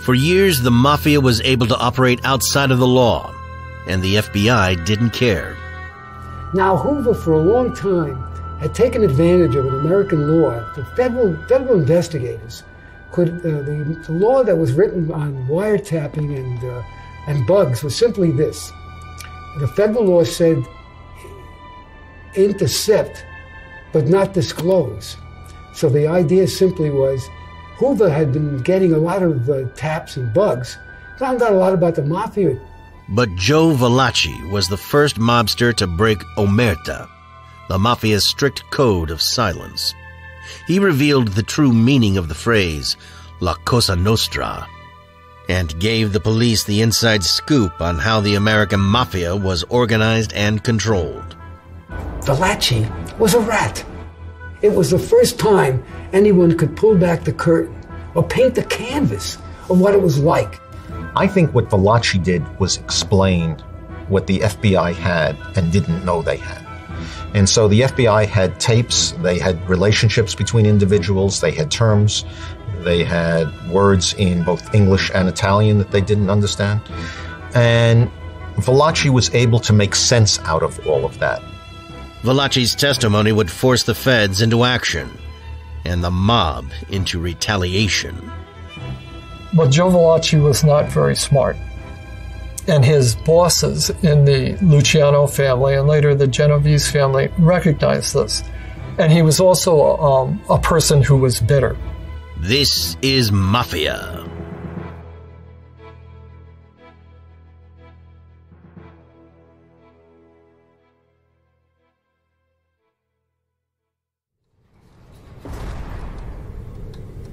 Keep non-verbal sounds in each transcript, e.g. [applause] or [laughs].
For years, the Mafia was able to operate outside of the law, and the FBI didn't care. Now, Hoover, for a long time, had taken advantage of an American law. The federal, federal investigators could, uh, the, the, law that was written on wiretapping and, uh, and bugs was simply this. The federal law said intercept, but not disclose. So the idea simply was Hoover had been getting a lot of uh, taps and bugs, found out a lot about the mafia. But Joe Valachi was the first mobster to break Omerta, the mafia's strict code of silence. He revealed the true meaning of the phrase La Cosa Nostra and gave the police the inside scoop on how the American mafia was organized and controlled. Valachi was a rat. It was the first time anyone could pull back the curtain or paint the canvas of what it was like. I think what Valachi did was explain what the FBI had and didn't know they had. And so the FBI had tapes, they had relationships between individuals, they had terms, they had words in both English and Italian that they didn't understand. And Valachi was able to make sense out of all of that. Valachi's testimony would force the feds into action and the mob into retaliation. But Joe Valachi was not very smart. And his bosses in the Luciano family and later the Genovese family recognized this. And he was also um, a person who was bitter. This is Mafia.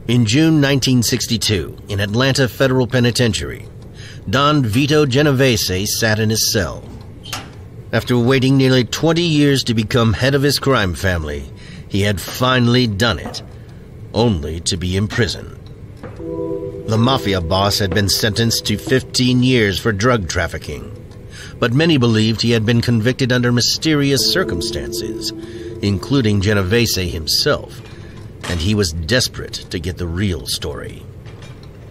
In June 1962, in Atlanta Federal Penitentiary, Don Vito Genovese sat in his cell. After waiting nearly 20 years to become head of his crime family, he had finally done it, only to be imprisoned. The mafia boss had been sentenced to 15 years for drug trafficking, but many believed he had been convicted under mysterious circumstances, including Genovese himself and he was desperate to get the real story.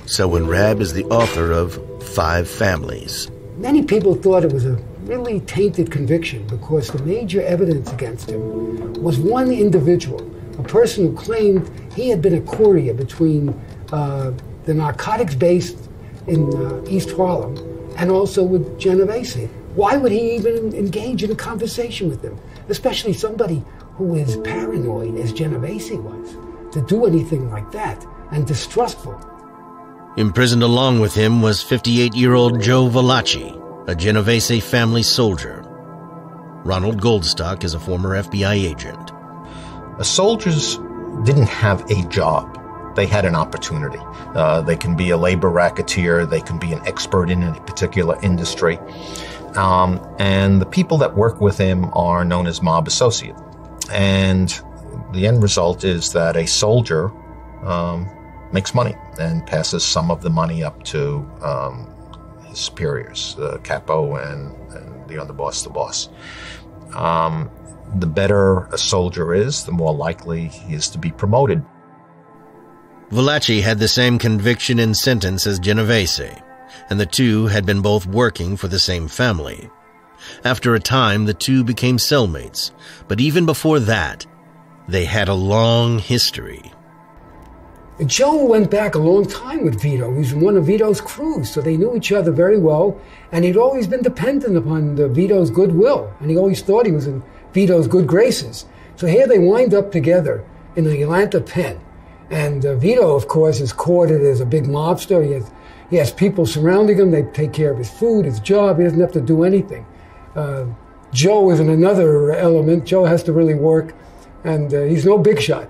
Selwyn Rab is the author of Five Families. Many people thought it was a really tainted conviction because the major evidence against him was one individual, a person who claimed he had been a courier between uh, the narcotics base in uh, East Harlem and also with Genovese. Why would he even engage in a conversation with them, especially somebody who is paranoid as Genovese was? To do anything like that and distrustful. Imprisoned along with him was 58 year old Joe Valachi, a Genovese family soldier. Ronald Goldstock is a former FBI agent. The soldiers didn't have a job. They had an opportunity. Uh, they can be a labor racketeer, they can be an expert in a particular industry. Um, and the people that work with him are known as mob associates. And the end result is that a soldier um, makes money and passes some of the money up to um, his superiors, the capo and, and, the underboss, the boss. Um, the better a soldier is, the more likely he is to be promoted. Valachi had the same conviction and sentence as Genovese, and the two had been both working for the same family. After a time, the two became cellmates, but even before that, they had a long history. Joe went back a long time with Vito. He was one of Vito's crews, so they knew each other very well. And he'd always been dependent upon Vito's goodwill, and he always thought he was in Vito's good graces. So here they wind up together in the Atlanta pen. And uh, Vito, of course, is courted as a big mobster. He has, he has people surrounding him. They take care of his food, his job. He doesn't have to do anything. Uh, Joe is in another element. Joe has to really work and uh, he's no big shot.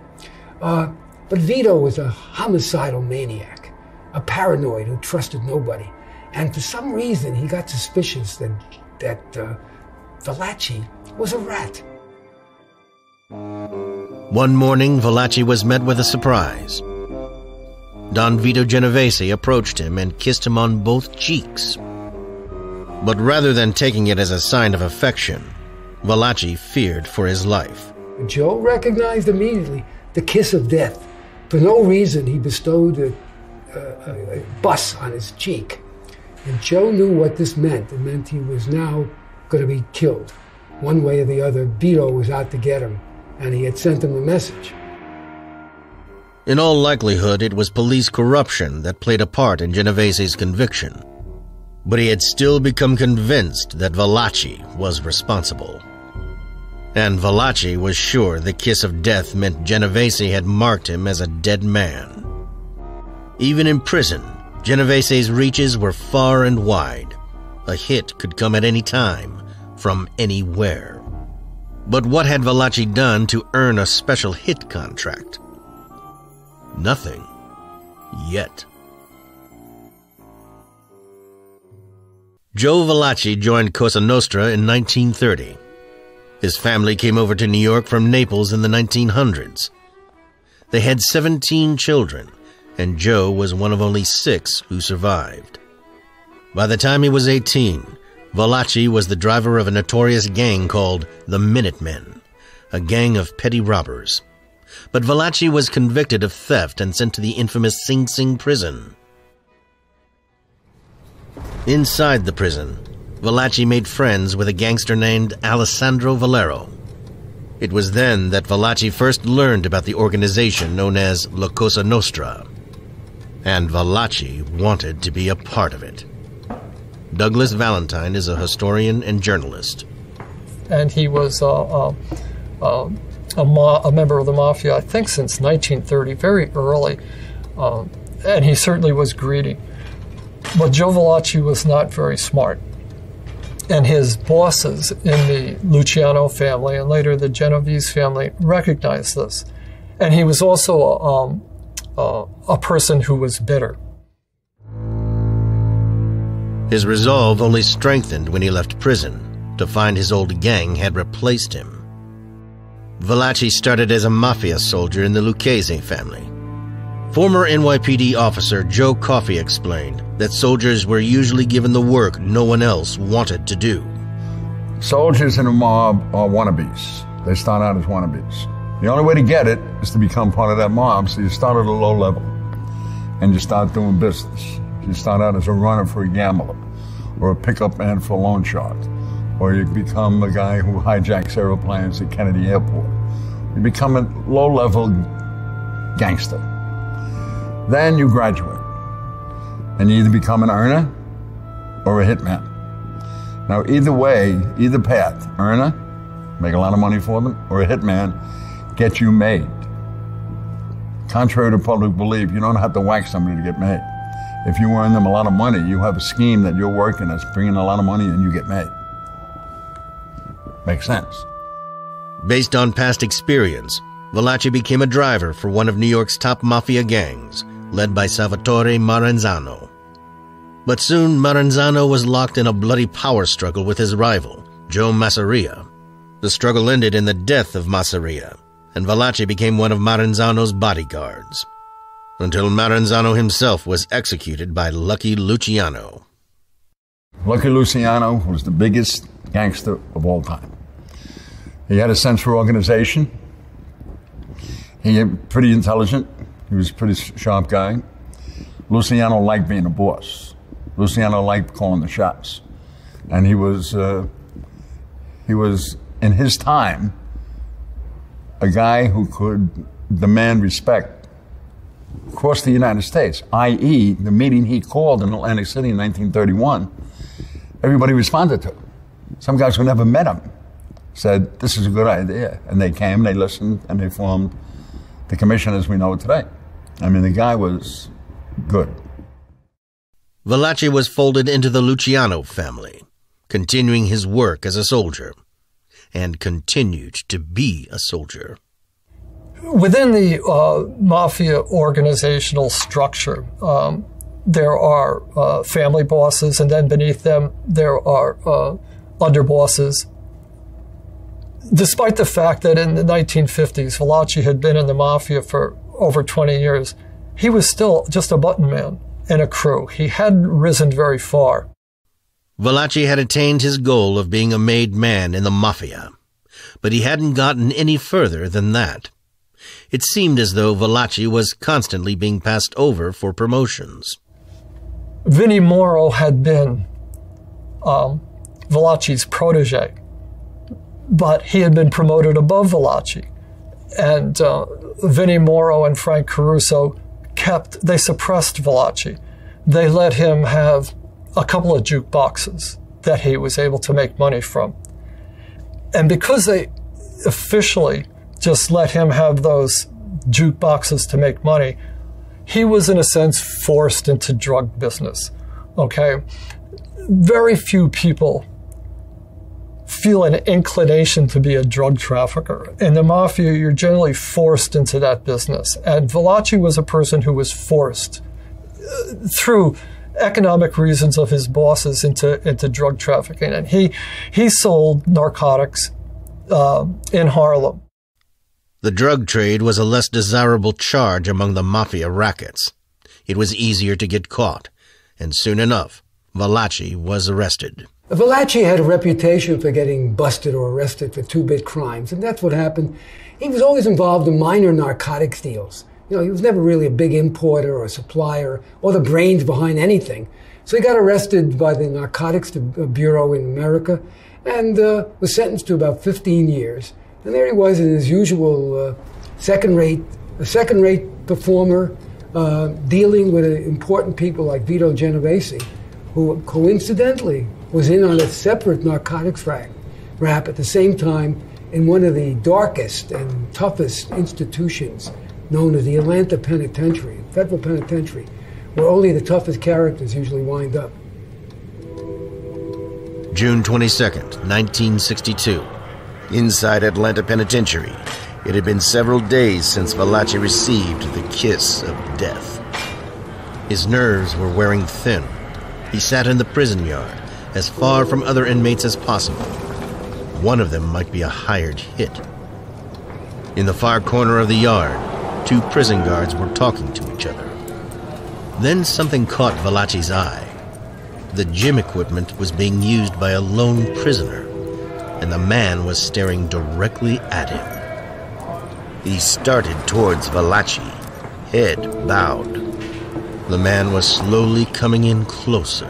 Uh, but Vito was a homicidal maniac, a paranoid who trusted nobody. And for some reason, he got suspicious that, that uh, Valachi was a rat. One morning, Valachi was met with a surprise. Don Vito Genovese approached him and kissed him on both cheeks. But rather than taking it as a sign of affection, Valachi feared for his life. Joe recognized immediately the kiss of death. For no reason, he bestowed a, a, a bus on his cheek. And Joe knew what this meant. It meant he was now going to be killed. One way or the other, Vito was out to get him, and he had sent him a message. In all likelihood, it was police corruption that played a part in Genovese's conviction. But he had still become convinced that Valachi was responsible. And Valachi was sure the kiss of death meant Genovese had marked him as a dead man. Even in prison, Genovese's reaches were far and wide. A hit could come at any time, from anywhere. But what had Valachi done to earn a special hit contract? Nothing. Yet. Joe Valachi joined Cosa Nostra in 1930. His family came over to New York from Naples in the 1900s. They had 17 children, and Joe was one of only six who survived. By the time he was 18, Valachi was the driver of a notorious gang called the Minutemen, a gang of petty robbers. But Valachi was convicted of theft and sent to the infamous Sing Sing prison. Inside the prison, Valachi made friends with a gangster named Alessandro Vollero. It was then that Valachi first learned about the organization known as La Cosa Nostra. And Valachi wanted to be a part of it. Douglas Valentine is a historian and journalist. And he was uh, uh, uh, a, a, member of the mafia, I think, since 1930, very early. Um, and he certainly was greedy. But Joe Valachi was not very smart. And his bosses in the Luciano family and later the Genovese family recognized this. And he was also um, uh, a person who was bitter. His resolve only strengthened when he left prison to find his old gang had replaced him. Valachi started as a mafia soldier in the Lucchese family. Former NYPD officer Joe Coffey explained that soldiers were usually given the work no one else wanted to do. Soldiers in a mob are wannabes. They start out as wannabes. The only way to get it is to become part of that mob, so you start at a low level and you start doing business. You start out as a runner for a gambler, or a pickup man for a loan shark, or you become a guy who hijacks airplanes at Kennedy Airport. You become a low level gangster. Then you graduate, and you either become an earner or a hitman. Now, either way, either path, earner, make a lot of money for them, or a hitman, get you made. Contrary to public belief, you don't have to whack somebody to get made. If you earn them a lot of money, you have a scheme that you're working that's bringing a lot of money and you get made. Makes sense. Based on past experience, Valachi became a driver for one of New York's top mafia gangs, led by Salvatore Maranzano. But soon Maranzano was locked in a bloody power struggle with his rival, Joe Masseria. The struggle ended in the death of Masseria, and Valachi became one of Maranzano's bodyguards until Maranzano himself was executed by Lucky Luciano. Lucky Luciano was the biggest gangster of all time. He had a sense for organization. He was pretty intelligent. He was a pretty sharp guy. Luciano liked being a boss. Luciano liked calling the shots, and he was uh, he was in his time a guy who could demand respect across the United States, i.e., the meeting he called in Atlantic City in 1931, everybody responded to. Some guys who never met him said, This is a good idea. And they came, they listened, and they formed the commission as we know it today. I mean, the guy was good. Valachi was folded into the Luciano family, continuing his work as a soldier, and continued to be a soldier. Within the uh, mafia organizational structure, um, there are uh, family bosses, and then beneath them, there are uh, underbosses. Despite the fact that in the 1950s, Valachi had been in the mafia for over 20 years, he was still just a button man in a crew. He hadn't risen very far. Valachi had attained his goal of being a made man in the mafia, but he hadn't gotten any further than that. It seemed as though Valachi was constantly being passed over for promotions. Vinnie Mauro had been um, Valachi's protege, but he had been promoted above Valachi. And uh, Vinnie Mauro and Frank Caruso kept, they suppressed Valachi. They let him have a couple of jukeboxes that he was able to make money from. And because they officially just let him have those jukeboxes to make money, he was in a sense forced into drug business. Okay. Very few people feel an inclination to be a drug trafficker. In the mafia, you're generally forced into that business. And Valachi was a person who was forced uh, through economic reasons of his bosses into, into drug trafficking. And he, he sold narcotics uh, in Harlem. The drug trade was a less desirable charge among the mafia rackets. It was easier to get caught, and soon enough, Valachi was arrested. Valachi had a reputation for getting busted or arrested for two-bit crimes, and that's what happened. He was always involved in minor narcotics deals. You know, he was never really a big importer or supplier or the brains behind anything. So he got arrested by the Narcotics Bureau in America and uh, was sentenced to about 15 years. And there he was in his usual uh, second-rate, second-rate performer, uh, dealing with important people like Vito Genovese, who coincidentally was in on a separate narcotics rap at the same time in one of the darkest and toughest institutions known as the Atlanta Penitentiary, federal penitentiary, where only the toughest characters usually wind up. June 22nd, 1962. Inside Atlanta Penitentiary, it had been several days since Valachi received the kiss of death. His nerves were wearing thin. He sat in the prison yard, as far from other inmates as possible. One of them might be a hired hit. In the far corner of the yard, two prison guards were talking to each other. Then something caught Valachi's eye. The gym equipment was being used by a lone prisoner and the man was staring directly at him. He started towards Valachi, head bowed. The man was slowly coming in closer.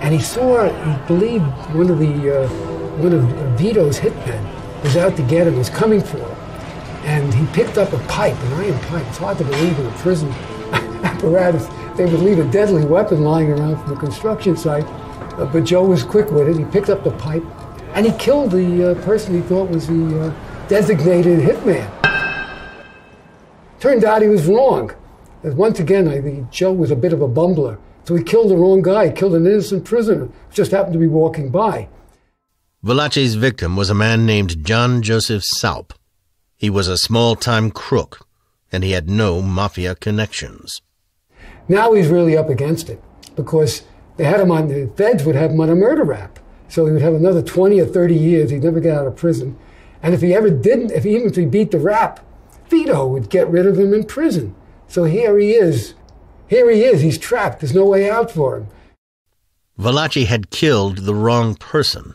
And he saw, he believed one of the, uh, one of Vito's hitmen was out to get him, was coming for him. And he picked up a pipe, an iron pipe. It's hard to believe in a prison [laughs] apparatus they would leave a deadly weapon lying around from a construction site. Uh, but Joe was quick with it. He picked up the pipe, and he killed the uh, person he thought was the uh, designated hitman. Turned out he was wrong. Once again, I think Joe was a bit of a bumbler. So he killed the wrong guy, he killed an innocent prisoner who just happened to be walking by. Valachi's victim was a man named John Joseph Saupp. He was a small time crook, and he had no mafia connections. Now he's really up against it because they had him on, the feds would have him on a murder rap. So he would have another 20 or 30 years. He'd never get out of prison. And if he ever didn't, if he, even if he beat the rap, Vito would get rid of him in prison. So here he is. Here he is. He's trapped. There's no way out for him. Valachi had killed the wrong person.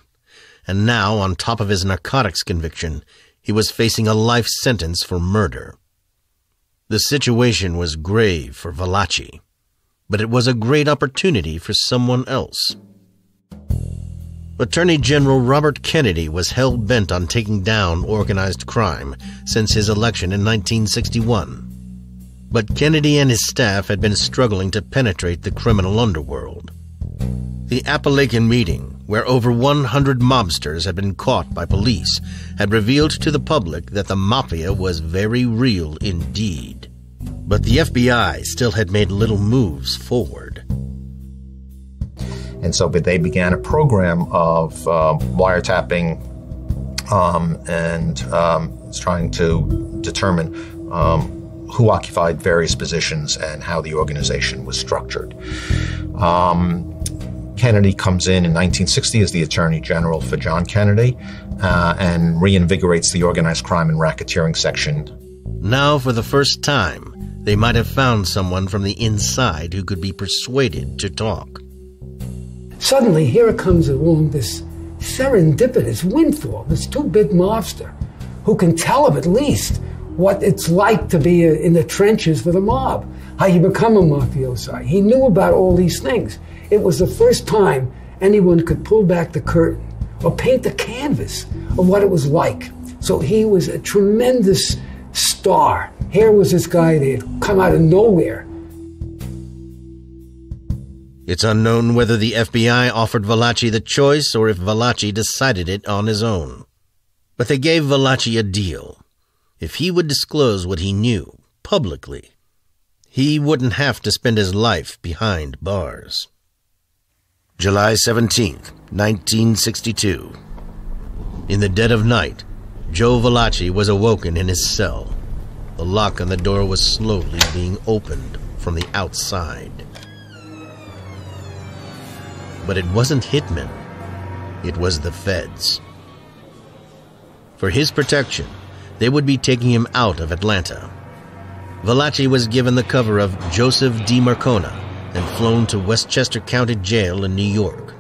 And now, on top of his narcotics conviction, he was facing a life sentence for murder. The situation was grave for Valachi, but it was a great opportunity for someone else. Attorney General Robert Kennedy was hell bent on taking down organized crime since his election in 1961. But Kennedy and his staff had been struggling to penetrate the criminal underworld. The Apalachin meeting, where over 100 mobsters had been caught by police, had revealed to the public that the mafia was very real indeed. But the FBI still had made little moves forward. And so they began a program of uh, wiretapping um, and um, trying to determine um, who occupied various positions and how the organization was structured. Um, Kennedy comes in in 1960 as the Attorney General for John Kennedy uh, and reinvigorates the organized crime and racketeering section. Now, for the first time, they might have found someone from the inside who could be persuaded to talk. Suddenly, here comes along this serendipitous windfall, this two-bit mobster, who can tell him at least what it's like to be in the trenches for the mob, how you become a mafioso. He knew about all these things. It was the first time anyone could pull back the curtain or paint the canvas of what it was like. So he was a tremendous star. Here was this guy that had come out of nowhere. It's unknown whether the FBI offered Valachi the choice or if Valachi decided it on his own. But they gave Valachi a deal. If he would disclose what he knew, publicly, he wouldn't have to spend his life behind bars. July 17th, 1962. In the dead of night, Joe Valachi was awoken in his cell. The lock on the door was slowly being opened from the outside. But it wasn't hitmen. It was the feds. For his protection, they would be taking him out of Atlanta. Valachi was given the cover of Joseph DiMarcona and flown to Westchester County Jail in New York.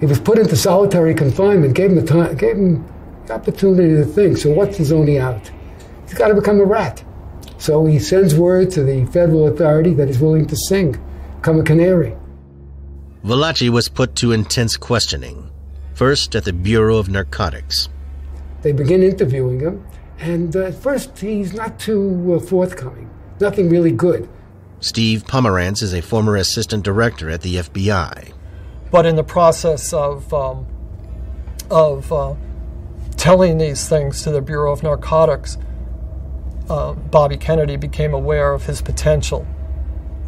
He was put into solitary confinement, gave him the time, gave him the opportunity to think. So what's his only out? He's got to become a rat. So he sends word to the federal authority that he's willing to sing, become a canary. Valachi was put to intense questioning, first at the Bureau of Narcotics. They begin interviewing him, and uh, at first he's not too uh, forthcoming, nothing really good. Steve Pomerantz is a former assistant director at the FBI. But in the process of um, of uh, telling these things to the Bureau of Narcotics, uh, Bobby Kennedy became aware of his potential,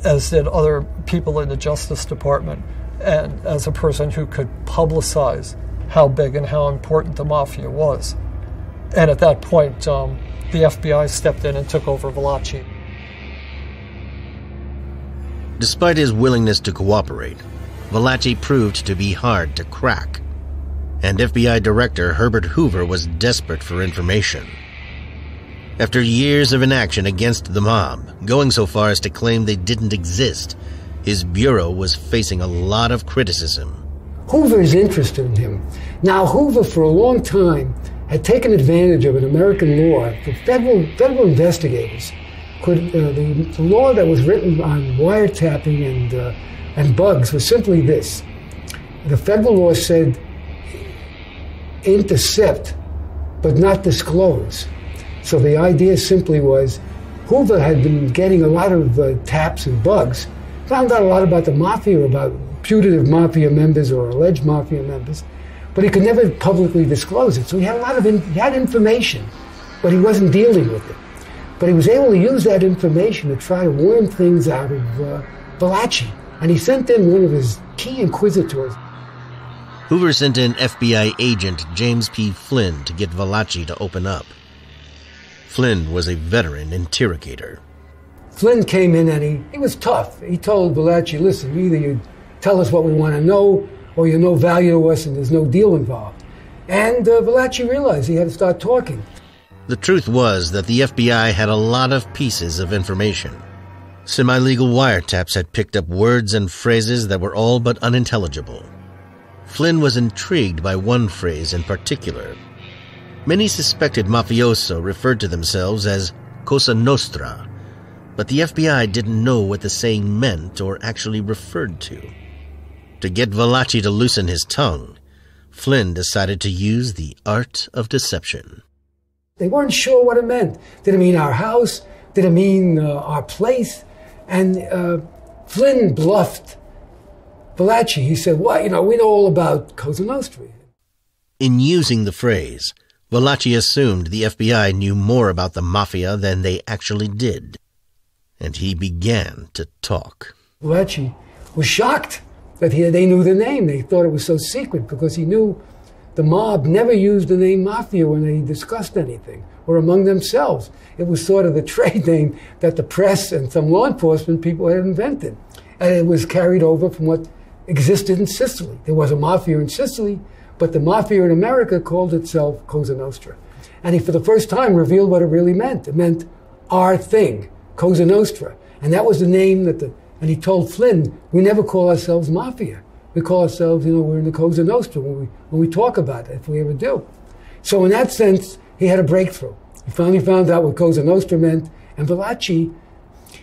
as did other people in the Justice Department and as a person who could publicize how big and how important the mafia was. And at that point, um, the FBI stepped in and took over Valachi. Despite his willingness to cooperate, Valachi proved to be hard to crack. And FBI Director Herbert Hoover was desperate for information. After years of inaction against the mob, going so far as to claim they didn't exist, his bureau was facing a lot of criticism. Hoover is interested in him. Now, Hoover, for a long time, had taken advantage of an American law for federal, federal investigators. Could, uh, the, the, law that was written on wiretapping and, uh, and bugs was simply this. The federal law said intercept, but not disclose. So the idea simply was Hoover had been getting a lot of uh, taps and bugs found out a lot about the mafia, about putative mafia members or alleged mafia members, but he could never publicly disclose it. So he had a lot of in, he had information, but he wasn't dealing with it. But he was able to use that information to try to worm things out of uh, Valachi, and he sent in one of his key inquisitors. Hoover sent in FBI agent James P. Flynn to get Valachi to open up. Flynn was a veteran interrogator. Flynn came in and he, he was tough. He told Valachi, listen, either you tell us what we want to know or you're no value to us and there's no deal involved. And uh, Valachi realized he had to start talking. The truth was that the FBI had a lot of pieces of information. Semi legal wiretaps had picked up words and phrases that were all but unintelligible. Flynn was intrigued by one phrase in particular. Many suspected mafioso referred to themselves as Cosa Nostra, but the FBI didn't know what the saying meant or actually referred to. To get Valachi to loosen his tongue, Flynn decided to use the art of deception. They weren't sure what it meant. Did it mean our house? Did it mean uh, our place? And uh, Flynn bluffed Valachi. He said, Well, you know, we know all about Cosa Nostra. In using the phrase, Valachi assumed the FBI knew more about the mafia than they actually did and he began to talk. Valachi was shocked that he, they knew the name. They thought it was so secret because he knew the mob never used the name mafia when they discussed anything or among themselves. It was sort of the [laughs] trade name that the press and some law enforcement people had invented. And it was carried over from what existed in Sicily. There was a mafia in Sicily, but the mafia in America called itself Cosa Nostra. And he, for the first time, revealed what it really meant. It meant our thing. Cosa Nostra. And that was the name that the, and he told Flynn, we never call ourselves Mafia. We call ourselves, you know, we're in the Cosa Nostra when we, when we talk about it, if we ever do. So in that sense, he had a breakthrough. He finally found out what Cosa Nostra meant, and Valachi,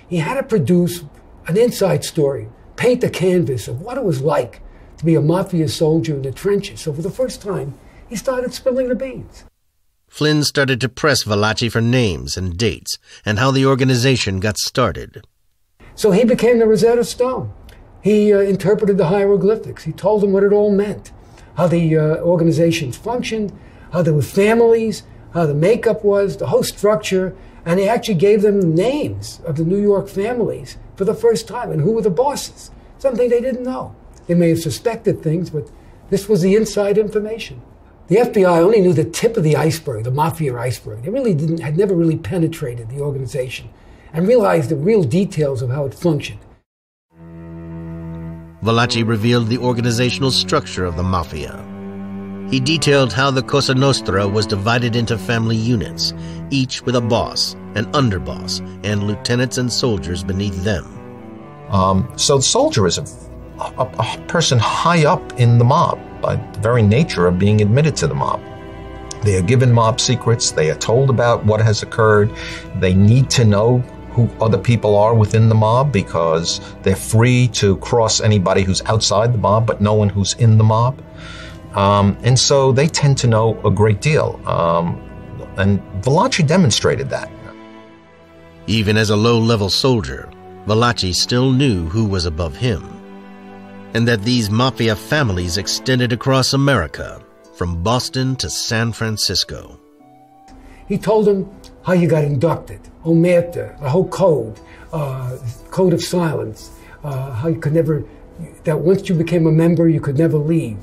he had to produce an inside story, paint a canvas of what it was like to be a mafia soldier in the trenches. So for the first time, he started spilling the beans. Flynn started to press Valachi for names and dates and how the organization got started. So he became the Rosetta Stone. He uh, interpreted the hieroglyphics. He told them what it all meant, how the uh, organizations functioned, how there were families, how the makeup was, the whole structure, and he actually gave them names of the New York families for the first time and who were the bosses, something they didn't know. They may have suspected things, but this was the inside information. The FBI only knew the tip of the iceberg, the mafia iceberg. They really didn't, had never really penetrated the organization and realize the real details of how it functioned. Valachi revealed the organizational structure of the mafia. He detailed how the Cosa Nostra was divided into family units, each with a boss, an underboss, and lieutenants and soldiers beneath them. Um, so the soldier is a, a, a person high up in the mob by the very nature of being admitted to the mob. They are given mob secrets. They are told about what has occurred. They need to know who other people are within the mob because they're free to cross anybody who's outside the mob, but no one who's in the mob. Um, and so they tend to know a great deal. Um, and Valachi demonstrated that. Even as a low level soldier, Valachi still knew who was above him and that these mafia families extended across America, from Boston to San Francisco. He told them how you got inducted, omerta, the whole code, uh, code of silence, uh, how you could never, that once you became a member, you could never leave,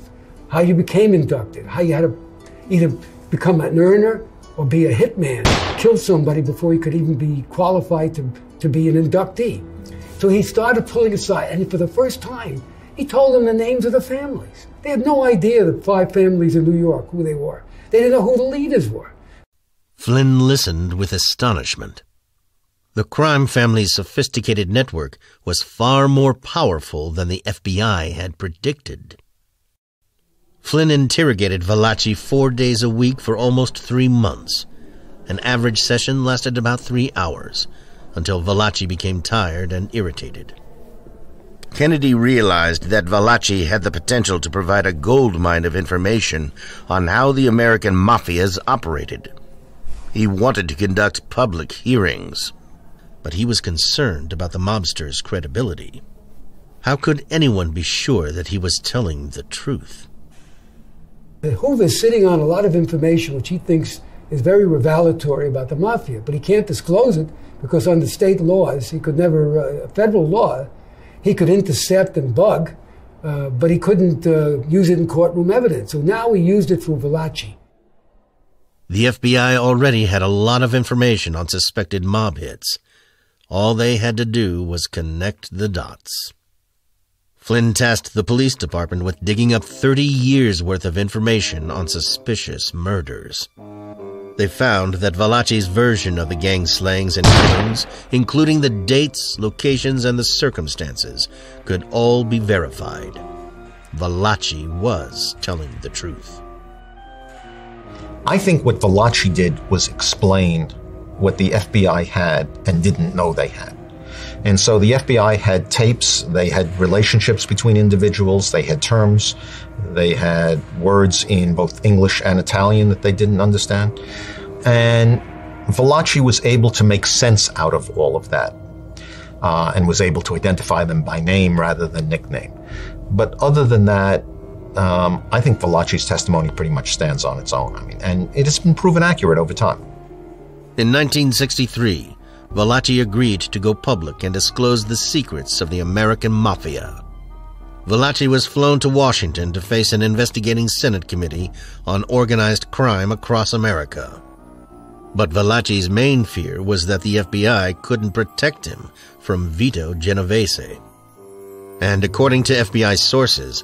how you became inducted, how you had to either become an earner or be a hitman, kill somebody before you could even be qualified to, to be an inductee. So he started pulling aside, and for the first time, he told them the names of the families. They had no idea the five families in New York, who they were. They didn't know who the leaders were. Flynn listened with astonishment. The crime family's sophisticated network was far more powerful than the FBI had predicted. Flynn interrogated Valachi four days a week for almost three months. An average session lasted about three hours, until Valachi became tired and irritated. Kennedy realized that Valachi had the potential to provide a gold mine of information on how the American mafias operated. He wanted to conduct public hearings, but he was concerned about the mobster's credibility. How could anyone be sure that he was telling the truth? Hoover's sitting on a lot of information which he thinks is very revelatory about the mafia, but he can't disclose it because under state laws, he could never, uh, federal law, he could intercept and bug, uh, but he couldn't uh, use it in courtroom evidence. So now he used it for Valachi. The FBI already had a lot of information on suspected mob hits. All they had to do was connect the dots. Flynn tasked the police department with digging up 30 years worth of information on suspicious murders. They found that Valachi's version of the gang slayings and killings, including the dates, locations, and the circumstances, could all be verified. Valachi was telling the truth. I think what Valachi did was explain what the FBI had and didn't know they had. And so the FBI had tapes, they had relationships between individuals, they had terms, they had words in both English and Italian that they didn't understand. And Valachi was able to make sense out of all of that uh, and was able to identify them by name rather than nickname. But other than that, um, I think Valachi's testimony pretty much stands on its own. I mean, and it has been proven accurate over time. In 1963, Valachi agreed to go public and disclose the secrets of the American Mafia. Valachi was flown to Washington to face an investigating Senate committee on organized crime across America. But Valachi's main fear was that the FBI couldn't protect him from Vito Genovese. And according to FBI sources,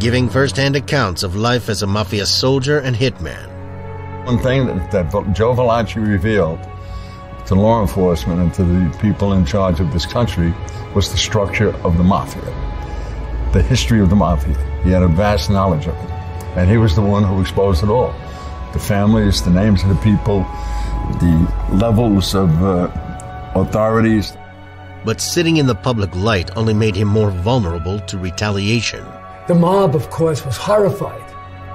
giving first-hand accounts of life as a mafia soldier and hitman. One thing that, that Joe Valachi revealed to law enforcement and to the people in charge of this country was the structure of the mafia, the history of the mafia. He had a vast knowledge of it. And he was the one who exposed it all. The families, the names of the people, the levels of uh, authorities. But sitting in the public light only made him more vulnerable to retaliation. The mob, of course, was horrified.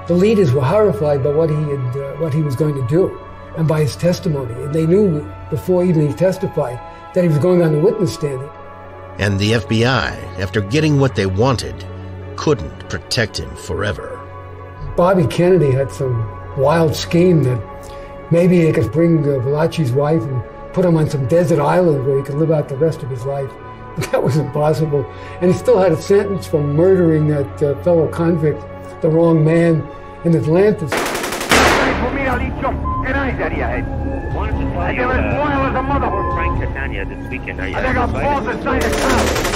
The leaders were horrified by what he had, uh, what he was going to do, and by his testimony. And they knew before even he testified that he was going on the witness stand. And the FBI, after getting what they wanted, couldn't protect him forever. Bobby Kennedy had some wild scheme that maybe he could bring uh, Valachi's wife and put him on some desert island where he could live out the rest of his life. But [laughs] that was impossible. And he still had a sentence for murdering that uh, fellow convict, the wrong man, in Atlantis. Wanted to tell you, uh, Frank Catania this weekend. Are you I got balls inside the